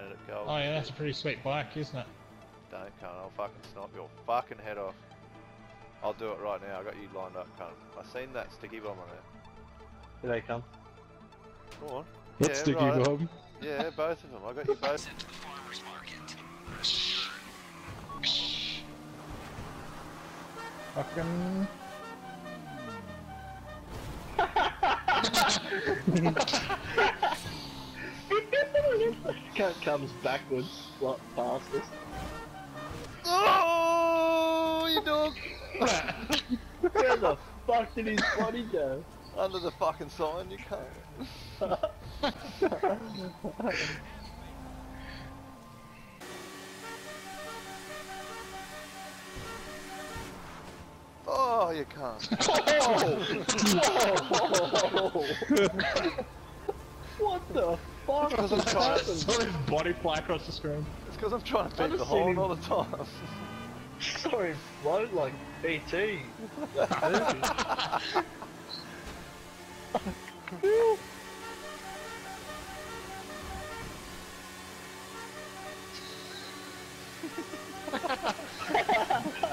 painted it gold. Oh yeah, that's a pretty sweet bike, isn't it? Don't, cunt. I'll fucking snipe your fucking head off. I'll do it right now. I got you lined up, cunt. I seen that sticky bomb on there. Here they come. Go on. Let's yeah, sticky right. bomb. Yeah, both of them. I got you both. Fucking. Cat comes backwards, like past us. Oh, you dog! Where the fuck did his body go? Under the fucking sign, you can't. Oh, you can't. Oh. what the fuck? Because I'm trying to, Saw his body fly across the screen. it's because I'm trying to I've beat the just seen horn him- all the time. Saw him float like E E.T.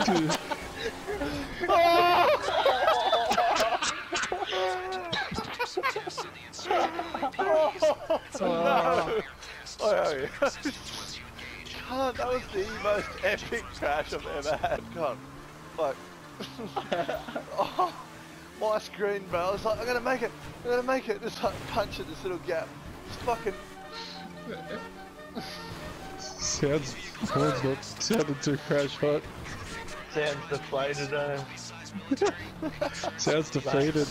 was the most epic crash I've ever had. God, like, oh, my screen, bro. I was like, I'm gonna make it. I'm gonna make it. Just like punch at this little gap. Just fucking. Sounds, sounds not sounded too crash hot. Sounds deflated, uh. Sounds defeated.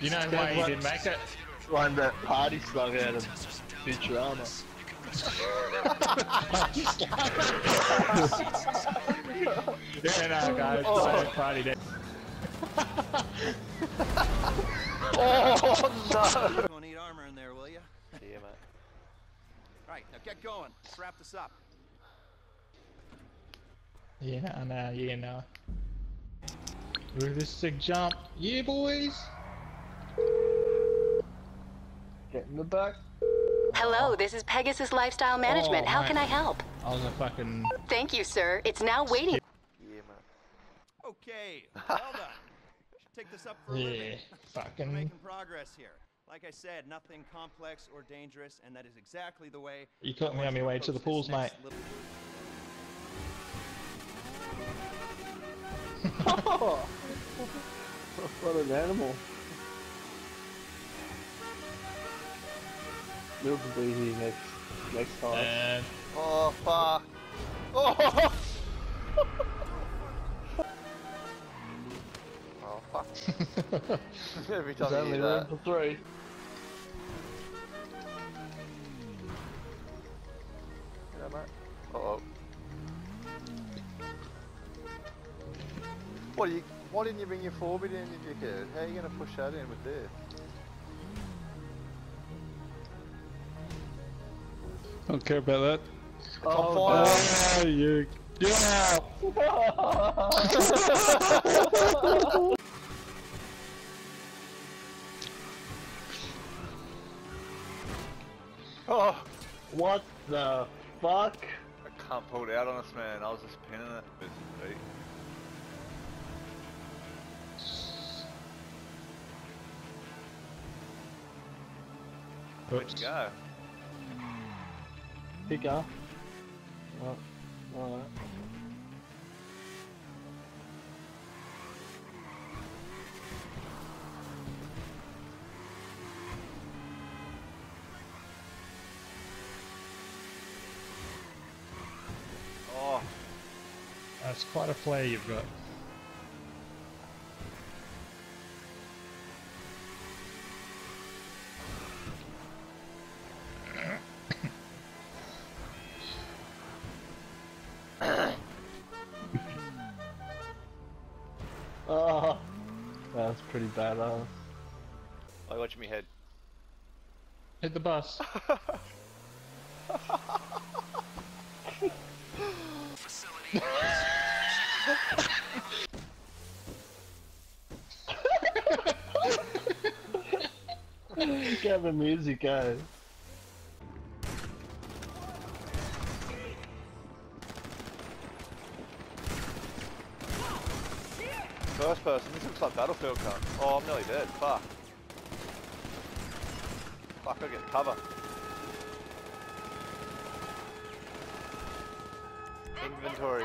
You know why he didn't make it? One that party slug out of Futurama. Yeah, no, guys. Oh. Party day. Oh no! Gonna need armor in there, will you? Yeah, mate. Right, now get going. Let's wrap this up. Yeah, I know, yeah, no. Realistic jump. Yeah, boys. Get in the back. Hello, this is Pegasus Lifestyle Management. Oh, How my- can I help? I was a fucking. Thank you, sir. It's now waiting. Yeah, mate. Okay, well done. Take this up for a Yeah, living. We're fucking. making progress here. Like I said, nothing complex or dangerous, and that is exactly the way. You caught me on my way to the pools, mate. little- Oh, what an animal. Milk will be next next time. And Oh fuck! Oh! oh fuck! Every There's time you only hear room that. for three. Yeah, mate. Uh oh. What are you? Why didn't you bring your four bit in, you dickhead? How are you gonna push that in with this? Don't care about that. It's on Oh, fire! Ah, you. Yeah! Oh! what the fuck? I can't pull it out on this man. I was just pinning it with some feet. Where'd you go? Pick up. Oh, uh, alright. Oh, that's quite a flare you've got. Pretty badass. I watch me head. Hit the bus. Get the music go. First person, this looks like Battlefield car. Oh, I'm nearly dead. Fuck. Fuck, I get cover. Inventory.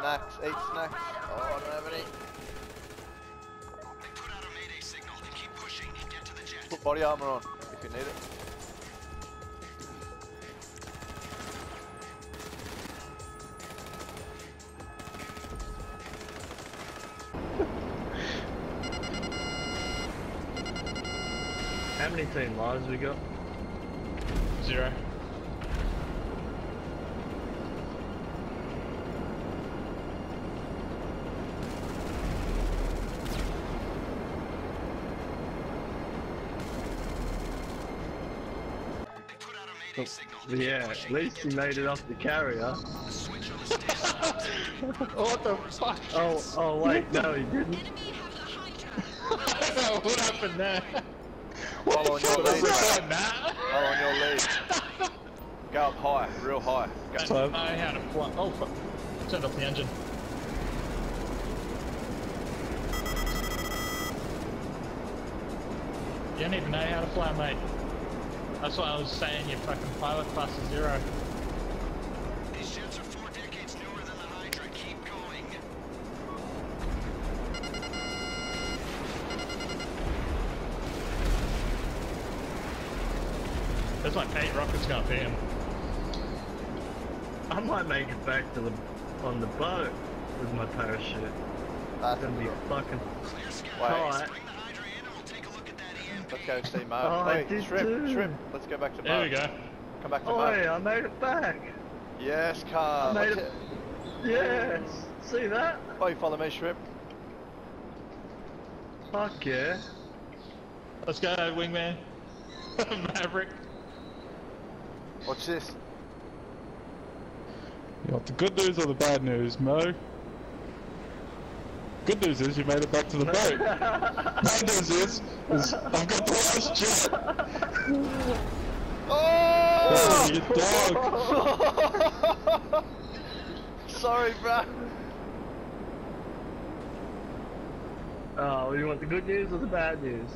Snacks, eat snacks. Oh, I don't have any. Put body armor on if you need it. How many team lives we got? Zero. Yeah, at least he made it off the carrier. what the fuck? Oh, oh wait, no he didn't. what happened there? Follow on your lead, Oh, mate. Follow on your lead. Go up high, real high. Go. I don't know how to fly. Oh, fuck. Turned off the engine. You don't even know how to fly, mate. That's what I was saying, your fucking pilot class is zero. That's like eight rockets going to him. I might make it back to the on the boat with my parachute. That's It's gonna be fucking Wait, tight. Bring the Hydra in and we'll take a look at that EMP. let's go see Mo. Oh, I Wait, shrimp, too. shrimp. Let's go back to Mo. There we go. Come back to Oh, Mo. yeah, I made it back. Yes, car. I made it- Yes. See that? Oh, you follow me, shrimp. Fuck yeah. Let's go, wingman. Maverick. Watch this. You want the good news or the bad news, Mo? Good news is you made it back to the boat. bad news is, is I've got the last jet. Oh! Oh, you dog. Sorry, bro. Oh, you want the good news or the bad news?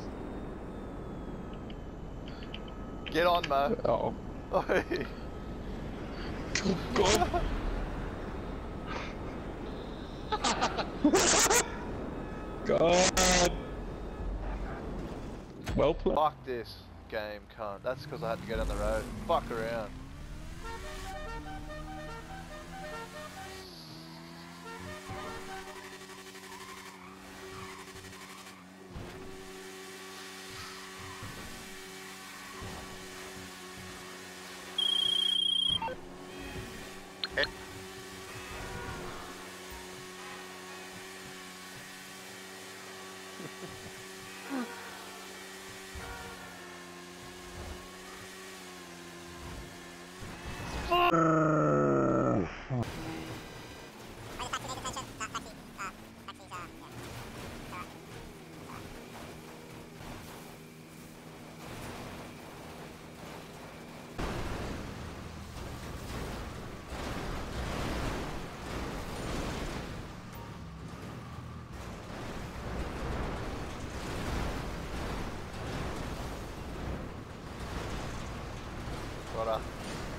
Get on, Mo. Oh, Good God. God. Well played. Fuck this game, cunt. That's because I had to get on the road. Fuck around. Right え?